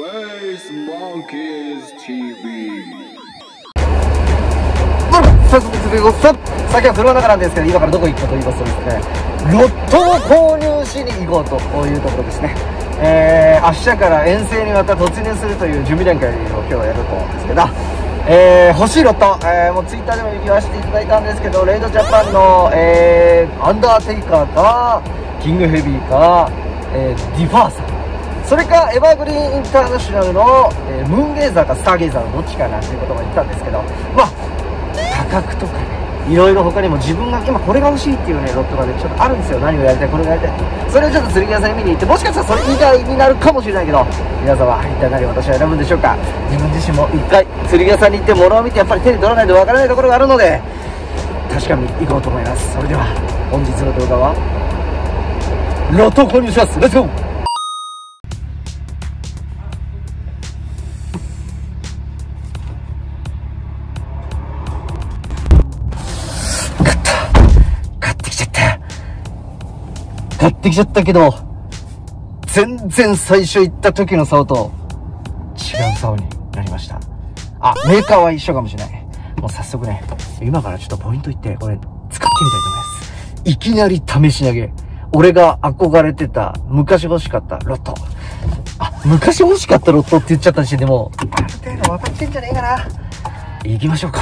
Space Monkeys TV. 早速続きごさ先は車の中なんですけど今からどこ行くかと言いますとですねロットを購入しに行こうというところですねえー、明日から遠征にまた突入するという準備段階を今日はやると思うんですけどえー、欲しいロット、えー、もうツイッターでも言わせていただいたんですけどレイドジャパンの、えー、アンダーテイカーかキングヘビーか、えー、ディファーサーそれかエバーグリーンインターナショナルの、えー、ムーンゲイザーかスターゲイザーのどっちかなということも言ったんですけどまあ価格とかねいろいろ他にも自分が今これが欲しいっていうねロッドがねちょっとあるんですよ。何をやりたいこれがやりたい。それをちょっと釣り屋さんに見に行ってもしかしたらそれ以外になるかもしれないけど皆様一体何を私は選ぶんでしょうか。自分自身も一回釣り屋さんに行って物を見てやっぱり手に取らないとわからないところがあるので確かに行こうと思います。それでは本日の動画はロット購入しますレッツゴーってきちゃったけど、全然最初行った時の竿と違う竿になりました。あ、メーカーは一緒かもしれない。もう早速ね、今からちょっとポイント言って、これ使ってみたいと思います。いきなり試し投げ。俺が憧れてた、昔欲しかったロット。あ、昔欲しかったロットって言っちゃったし、でも、ある程度分かってんじゃねえかな。行きましょうか。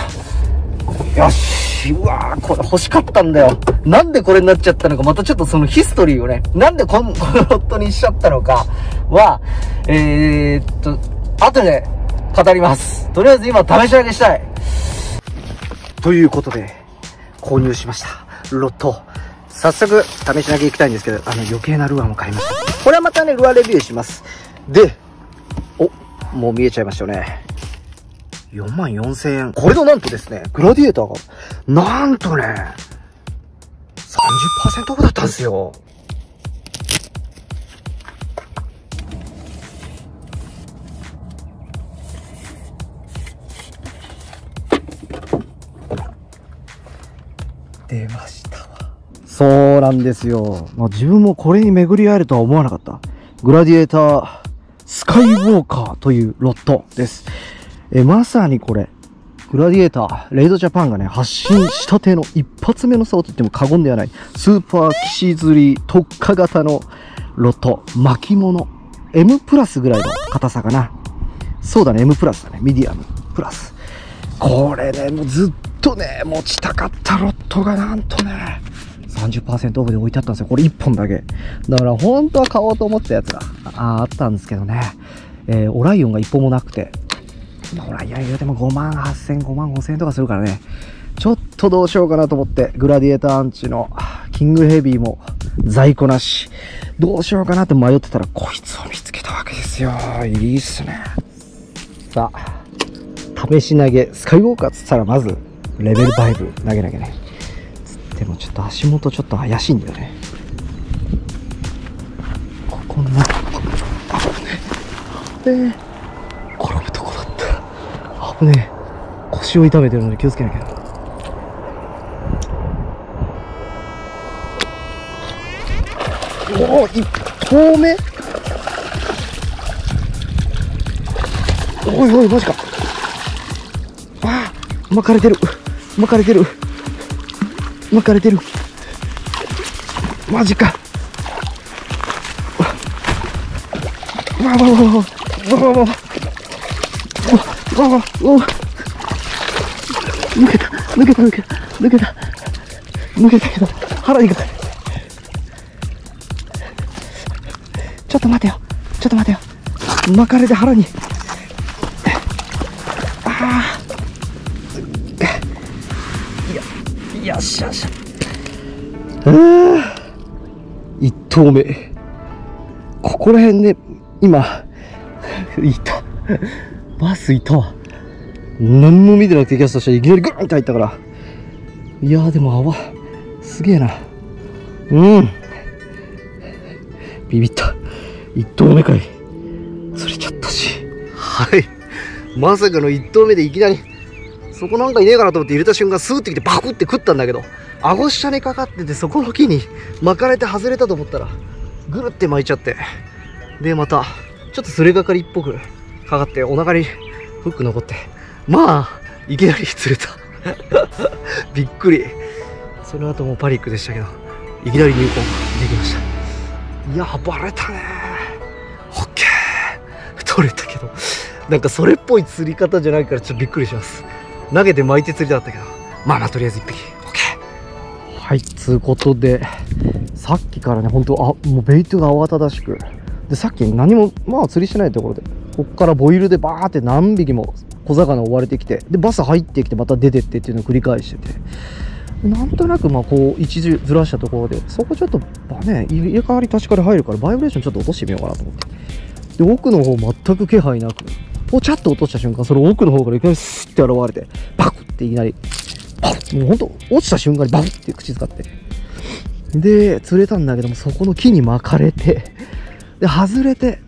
よし。うわーこれ欲しかったんだよ。なんでこれになっちゃったのか、またちょっとそのヒストリーをね、なんでこんこのロットにしちゃったのかは、えー、っと、後で語ります。とりあえず今試し上げしたい。ということで、購入しました。ロット。早速、試し投げ行きたいんですけど、あの余計なルアーも買いました。これはまたね、ルアーレビューします。で、お、もう見えちゃいましたよね。4万4千円。これのなんとですね、グラディエーターが、なんとね、30%オフだったんですよ。出ましたわ。そうなんですよ。まあ、自分もこれに巡り合えるとは思わなかった。グラディエーター、スカイウォーカーというロットです。え、まさにこれ、グラディエーター、レイドジャパンがね、発信したての一発目の竿と言っても過言ではない、スーパー岸釣り特化型のロット、巻物、M プラスぐらいの硬さかな。そうだね、M プラスだね、ミディアムプラス。これね、もうずっとね、持ちたかったロットがなんとね、30%オフで置いてあったんですよ。これ1本だけ。だから本当は買おうと思ったやつがああったんですけどね。えー、オライオンが1本もなくて、まあ、ほら、いやいや、でも5万8000、5万5000とかするからね。ちょっとどうしようかなと思って、グラディエーターアンチのキングヘビーも在庫なし。どうしようかなって迷ってたら、こいつを見つけたわけですよ。いいっすね。さあ、試し投げ、スカイウォーカーっつったらまず、レベル5投げなきゃね。つってもちょっと足元ちょっと怪しいんだよね。ここの、あ、ねえ。転ぶとこだった。危ねえ。腰を痛めてるので気をつけなきゃ。おお、一投目？おいおい、マジか。ああ、巻かれてる。巻かれてる。巻かれてる。マジか。わわわわわわわわわわわわわわ抜けた抜けた抜けた抜けた。抜けたけど腹にかかるちょっと待てよちょっと待てよ。巻かれて腹に。ああよっしゃよっし。ゃう一投目。ここら辺で今いた。バスいたわ。何も見てなくてキャストしたらいきなりグーンって入ったから。いやーでも泡すげえな。うん。ビビった。一投目かい。釣れちゃったし。はい。まさかの一投目でいきなり。そこなんかいねえかなと思って入れた瞬間スーってきてバクって食ったんだけど。顎下にかかっててそこの木に巻かれて外れたと思ったらぐるって巻いちゃって。でまたちょっとすれがかりっぽくかかって、お腹にフック残って、まあ、いきなり釣れた。びっくり。その後もパニックでしたけど、いきなり入魂できました。いや、バレたねオッケー取れたけど、なんかそれっぽい釣り方じゃないからちょっとびっくりします。投げて巻いて釣りだったけど、まあまあとりあえず1匹。オッケーはい、つうことで、さっきからね、本当あ、もうベイトが慌ただしく。で、さっき何も、まあ釣りしてないところで、こっからボイルでバーって何匹も小魚追われてきて、で、バス入ってきてまた出てってっていうのを繰り返してて、なんとなくまあこう、一時ずらしたところで、そこちょっと、ね、入れ替わり立ち替わり入るから、バイブレーションちょっと落としてみようかなと思って。で、奥の方全く気配なく、ポチャッと落とした瞬間、その奥の方からいきなりスッて現れて、バクっていなり、バフもうほんと、落ちた瞬間にバフって口使って。で、釣れたんだけども、そこの木に巻かれて、で、外れて、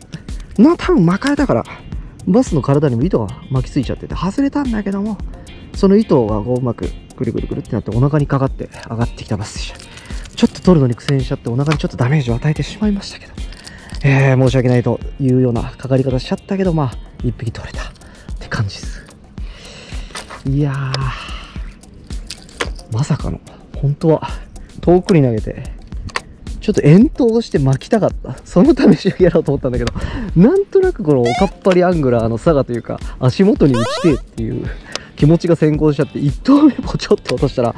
な、多分巻かれたから、バスの体にも糸が巻きついちゃってて、外れたんだけども、その糸がこううまくぐるぐるぐるってなってお腹にかかって上がってきたバスでした。ちょっと取るのに苦戦しちゃってお腹にちょっとダメージを与えてしまいましたけど、えー、申し訳ないというようなかかり方しちゃったけど、まあ、一匹取れたって感じです。いやー、まさかの、本当は遠くに投げて、ちょっと遠投して巻きたかった。そのためにやろうと思ったんだけど、なんとなくこのおかっぱりアングラーの差がというか、足元に打ちてっていう気持ちが先行しちゃって、1投目ポチョッと落としたら、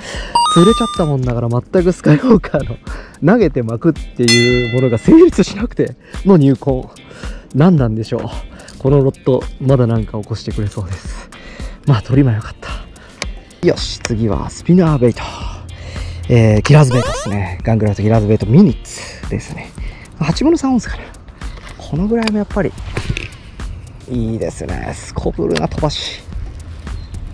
釣れちゃったもんだから全くスカイウォーカーの投げて巻くっていうものが成立しなくての入魂。何なんでしょう。このロッド、まだなんか起こしてくれそうです。まあ、取りもよかった。よし、次はスピナーベイト。えー、キラーズベイトですね。ガンクラフトキラーズベイトミニッツですね。8分の3オンスかな。このぐらいもやっぱり、いいですね。すこぶるな飛ばし。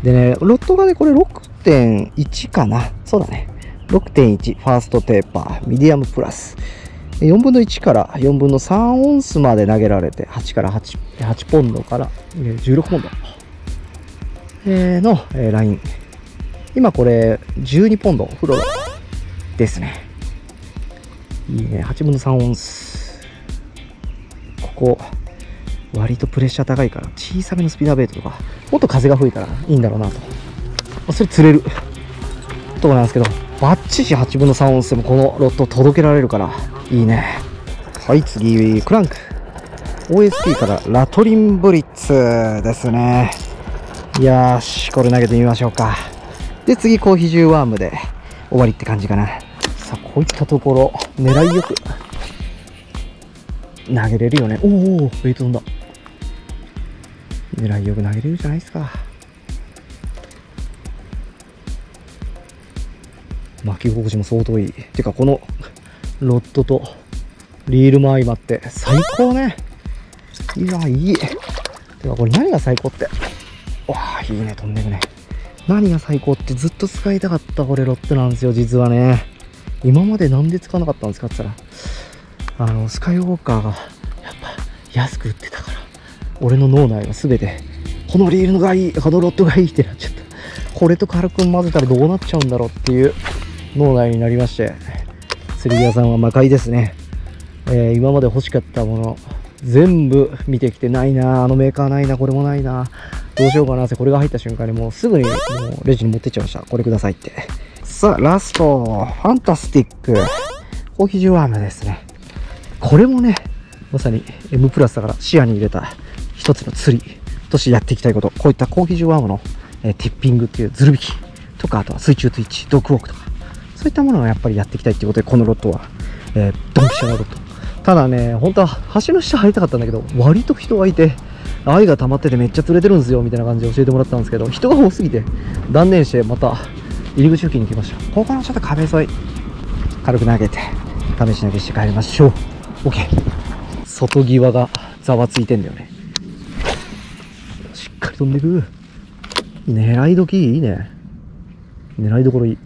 でね、ロッドがね、これ6.1かな。そうだね。6.1、ファーストテーパー、ミディアムプラス。4分の1から4分の3オンスまで投げられて、8から8、8ポンドから16ポンド。えーの、えーライン。今これ、12ポンド、フロロですね。いいね、8分の3オンス。ここ、割とプレッシャー高いから、小さめのスピナーベイトとか、もっと風が吹いたらいいんだろうなと。それ釣れる。とこなんですけど、バッチシ8分の3オンスでもこのロット届けられるから、いいね。はい、次、クランク。OSP からラトリンブリッツですね。よし、これ投げてみましょうか。で、次、コーヒージュワームで終わりって感じかな。さあ、こういったところ、狙いよく投げれるよね。おお、ベイト飛んだ。狙いよく投げれるじゃないですか。巻き心地も相当いい。てか、このロッドとリールも相まって最高ね。いや、いい。てか、これ何が最高って。わあ、いいね、飛んでくね。何が最高ってずっと使いたかったこれロッドなんですよ、実はね。今までなんで使わなかったんですかって言ったら、あの、スカイウォーカーがやっぱ安く売ってたから、俺の脳内は全て、このリールのがいい、このロッドがいいってなっちゃった。これと軽く混ぜたらどうなっちゃうんだろうっていう脳内になりまして、釣り屋さんは魔界ですね。えー今まで欲しかったもの、全部見てきてないなあのメーカーないなこれもないなどうしようかなってこれが入った瞬間にもうすぐにもうレジに持ってっちゃいました。これくださいって。さあ、ラスト、ファンタスティック。コーヒージュワームですね。これもね、まさに M プラスだから視野に入れた一つの釣りとしてやっていきたいこと。こういったコーヒージュワームの、えーティッピングっていうズル引きとか、あとは水中ツイッチ、ドッグウォークとか、そういったものをやっぱりやっていきたいっていうことで、このロットは、えードンピシャなロット。ただね、本当は橋の下入りたかったんだけど、割と人がいて、愛が溜まっててめっちゃ釣れてるんですよ、みたいな感じで教えてもらったんですけど、人が多すぎて、断念してまた入り口付近に来ました。ここのちょっと壁沿い、軽く投げて、試し投げして帰りましょう。OK。外際がざわついてんだよね。しっかり飛んでく。狙い時いいね。狙いどころいい。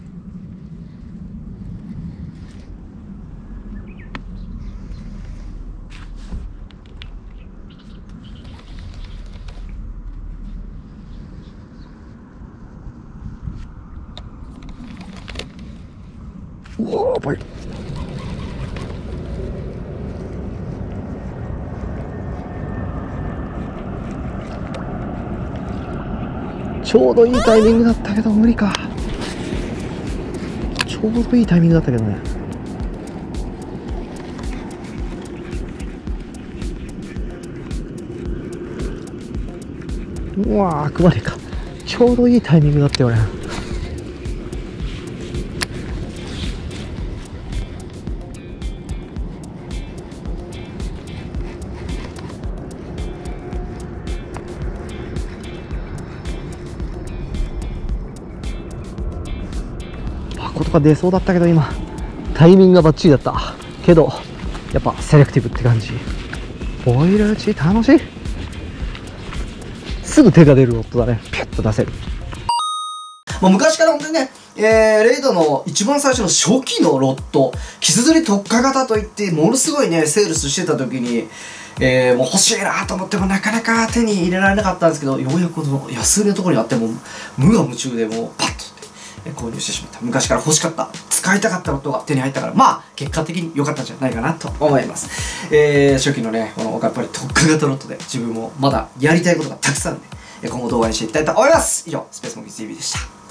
Whoa, ちょうどいいタイミングだったけど無理か。ちょうどいいタイミングだったけどね。うわあくまでか。ちょうどいいタイミングだったよね箱とか出そうだったけど今。タイミングがバッチリだった。けどやっぱセレクティブって感じ。ボイル打ち楽しい。すぐ手が出る音だね。ピュッと出せる。もう昔から本当にね、えー、レイドの一番最初の初期のロット、キス釣り特化型といって、ものすごいね、セールスしてた時に、えー、もう欲しいなと思ってもなかなか手に入れられなかったんですけど、ようやくこの安売りのところにあっても、無我夢中でもうパッと購入してしまった。昔から欲しかった。使いたかったことが手に入ったから。まあ結果的に良かったんじゃないかなと思います。えー、初期のねこのやっぱり特化型ロットで自分もまだやりたいことがたくさんで今後動画にしていきたいと思います。以上スペースモギ TV でした。